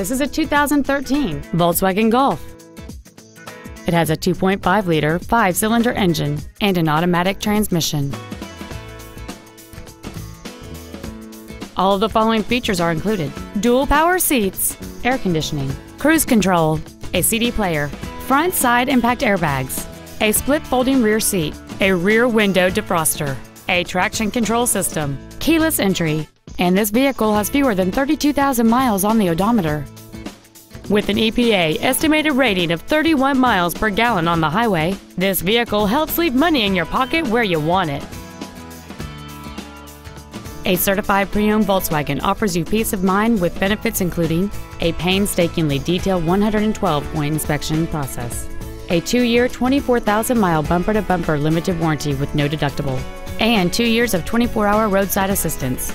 This is a 2013 Volkswagen Golf. It has a 2.5-liter five-cylinder engine and an automatic transmission. All of the following features are included. Dual power seats, air conditioning, cruise control, a CD player, front side impact airbags, a split folding rear seat, a rear window defroster, a traction control system, keyless entry, and this vehicle has fewer than 32,000 miles on the odometer. With an EPA estimated rating of 31 miles per gallon on the highway, this vehicle helps leave money in your pocket where you want it. A certified pre-owned Volkswagen offers you peace of mind with benefits including a painstakingly detailed 112-point inspection process, a two-year 24,000-mile bumper-to-bumper limited warranty with no deductible, and two years of 24-hour roadside assistance.